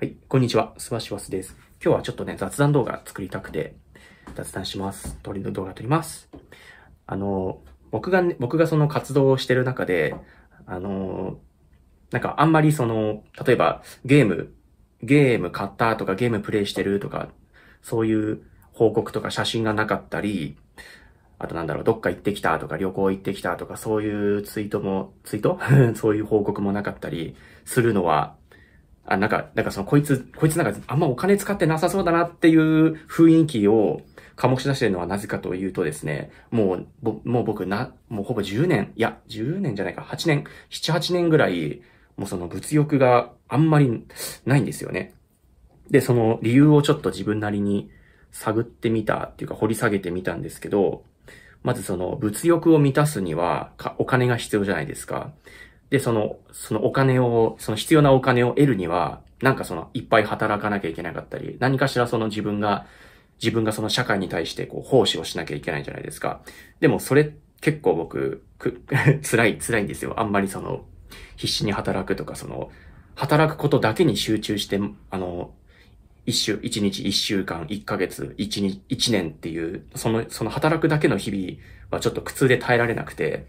はい、こんにちは。スワシワスです。今日はちょっとね、雑談動画作りたくて、雑談します。撮りの動画撮ります。あの、僕がね、僕がその活動をしてる中で、あの、なんかあんまりその、例えばゲーム、ゲーム買ったとかゲームプレイしてるとか、そういう報告とか写真がなかったり、あとなんだろう、どっか行ってきたとか旅行行ってきたとか、そういうツイートも、ツイート？そういう報告もなかったりするのは、あ、なんか、なんかその、こいつ、こいつなんかあんまお金使ってなさそうだなっていう雰囲気を醸し出してるのはなぜかというとですね、もう、もう僕な、もうほぼ10年、いや、10年じゃないか、8年、7、8年ぐらい、もうその物欲があんまりないんですよね。で、その理由をちょっと自分なりに探ってみたっていうか掘り下げてみたんですけど、まずその物欲を満たすにはお金が必要じゃないですか。で、その、そのお金を、その必要なお金を得るには、なんかその、いっぱい働かなきゃいけなかったり、何かしらその自分が、自分がその社会に対してこう、奉仕をしなきゃいけないじゃないですか。でもそれ結構僕、く、辛い、辛いんですよ。あんまりその、必死に働くとか、その、働くことだけに集中して、あの、一週、一日、一週間、一ヶ月、一日、一年っていう、その、その働くだけの日々はちょっと苦痛で耐えられなくて、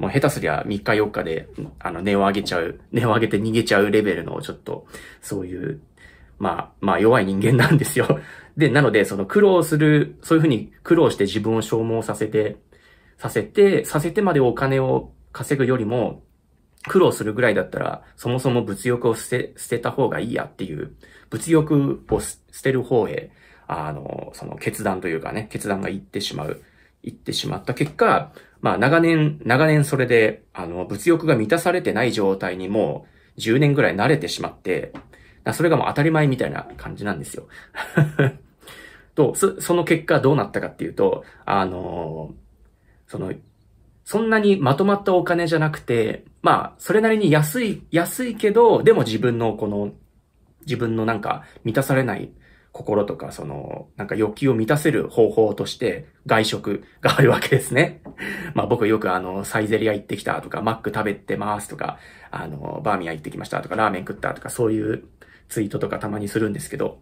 もう下手すりゃ3日4日で、あの、値を上げちゃう、値を上げて逃げちゃうレベルの、ちょっと、そういう、まあ、まあ弱い人間なんですよ。で、なので、その苦労する、そういうふうに苦労して自分を消耗させて、させて、させてまでお金を稼ぐよりも、苦労するぐらいだったら、そもそも物欲を捨て、捨てた方がいいやっていう、物欲を捨てる方へ、あの、その決断というかね、決断がいってしまう、いってしまった結果、まあ長年、長年それで、あの、物欲が満たされてない状態にもう10年ぐらい慣れてしまって、それがもう当たり前みたいな感じなんですよ。と、そ、その結果どうなったかっていうと、あの、その、そんなにまとまったお金じゃなくて、まあ、それなりに安い、安いけど、でも自分のこの、自分のなんか満たされない心とか、その、なんか欲求を満たせる方法として、外食があるわけですね。まあ僕よくあの、サイゼリア行ってきたとか、マック食べてますとか、あの、バーミヤ行ってきましたとか、ラーメン食ったとか、そういうツイートとかたまにするんですけど、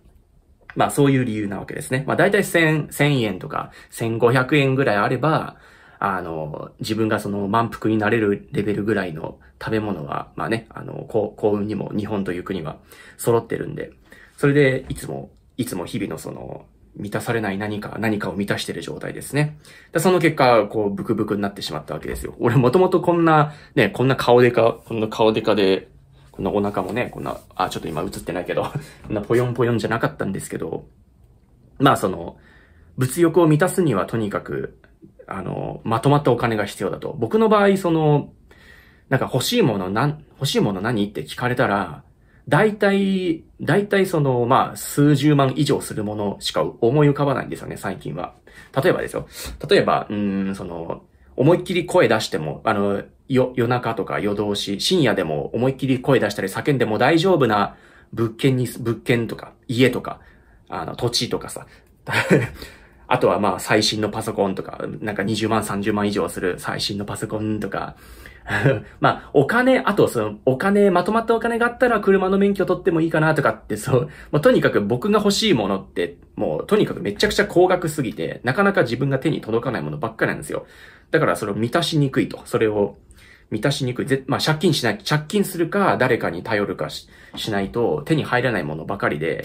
まあそういう理由なわけですね。まあ大体1000、1000円とか、1500円ぐらいあれば、あの、自分がその満腹になれるレベルぐらいの食べ物は、まあね、あの、幸運にも日本という国は揃ってるんで、それでいつもいつも日々のその、満たされない何か、何かを満たしてる状態ですね。でその結果、こう、ブクブクになってしまったわけですよ。俺もともとこんな、ね、こんな顔でか、こんな顔でかで、こんなお腹もね、こんな、あ、ちょっと今映ってないけど、こんなぽよんぽよんじゃなかったんですけど、まあその、物欲を満たすにはとにかく、あの、まとまったお金が必要だと。僕の場合、その、なんか欲しいもの、なん、欲しいもの何って聞かれたら、大体、大体その、まあ、数十万以上するものしか思い浮かばないんですよね、最近は。例えばですよ。例えば、うん、その、思いっきり声出しても、あの、よ、夜中とか夜通し、深夜でも思いっきり声出したり叫んでも大丈夫な物件に、物件とか、家とか、あの、土地とかさ。あとはまあ、最新のパソコンとか、なんか20万、30万以上する最新のパソコンとか、まあ、お金、あとその、お金、まとまったお金があったら車の免許取ってもいいかなとかって、そう、まあ、とにかく僕が欲しいものって、もう、とにかくめちゃくちゃ高額すぎて、なかなか自分が手に届かないものばっかりなんですよ。だからそれを満たしにくいと。それを満たしにくい。ぜまあ、借金しない、借金するか、誰かに頼るかししないと手に入らないものばかりで、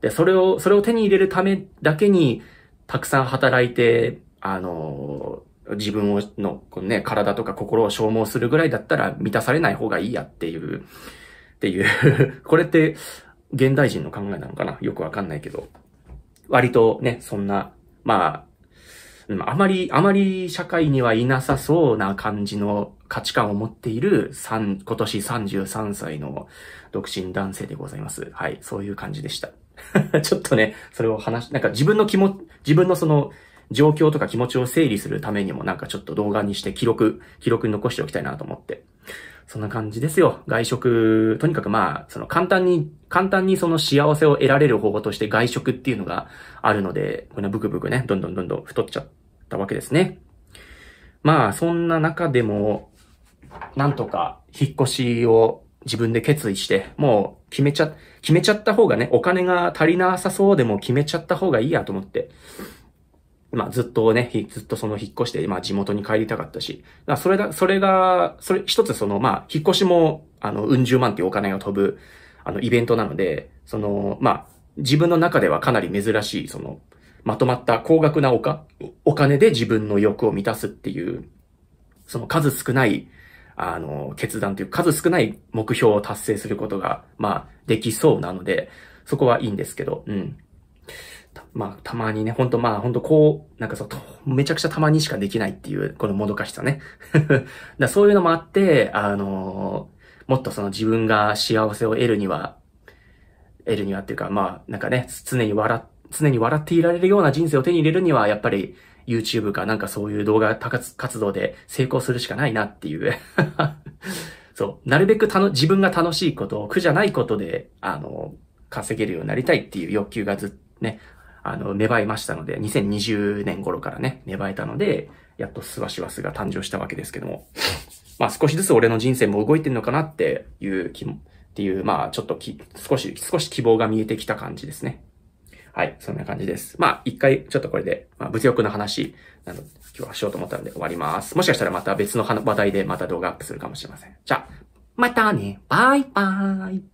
で、それを、それを手に入れるためだけに、たくさん働いて、あの自分をの、このね、体とか心を消耗するぐらいだったら満たされない方がいいやっていう、っていう これって現代人の考えなのかな？よくわかんないけど。割とね、そんな、まあ、あまり、あまり社会にはいなさそうな感じの価値観を持っている三今年33歳の独身男性でございます。はい、そういう感じでした。ちょっとね、それを話、なんか自分の気も、自分のその状況とか気持ちを整理するためにもなんかちょっと動画にして記録、記録に残しておきたいなと思って。そんな感じですよ。外食、とにかくまあ、その簡単に、簡単にその幸せを得られる方法として外食っていうのがあるので、このブクブクね、どんどんどんどん太っちゃったわけですね。まあ、そんな中でも、なんとか引っ越しを自分で決意して、もう決めちゃ、決めちゃった方がね、お金が足りなさそうでも決めちゃった方がいいやと思って、まあずっとね、ずっとその引っ越して、まあ地元に帰りたかったし、だそれだ、それが、それ一つその、まあ引っ越しも、あの、うん十万っていうお金が飛ぶ、あの、イベントなので、その、まあ、自分の中ではかなり珍しい、その、まとまった高額なおか、お金で自分の欲を満たすっていう、その数少ない、あの、決断という数少ない目標を達成することが、まあ、できそうなので、そこはいいんですけど、うん。まあ、たまにね、ほんとまあ、ほんとこう、なんかそう、めちゃくちゃたまにしかできないっていう、このもどかしさね。だそういうのもあって、あのもっとその自分が幸せを得るには、得るにはっていうか、まあ、なんかね、常に笑、常に笑っていられるような人生を手に入れるには、やっぱり YouTube かなんかそういう動画活動で成功するしかないなっていう そう。なるべくたの、自分が楽しいことを苦じゃないことで、あの、稼げるようになりたいっていう欲求がずっとね、あの、芽生えましたので、2020年頃からね、芽生えたので、やっとスワシワスが誕生したわけですけども。まあ少しずつ俺の人生も動いてんのかなっていう気も、っていう、まあちょっとき、少し、少し希望が見えてきた感じですね。はい、そんな感じです。まあ一回ちょっとこれで、まあ物欲の話、なの、今日はしようと思ったので終わります。もしかしたらまた別の話題でまた動画アップするかもしれません。じゃあ、またねバイバーイ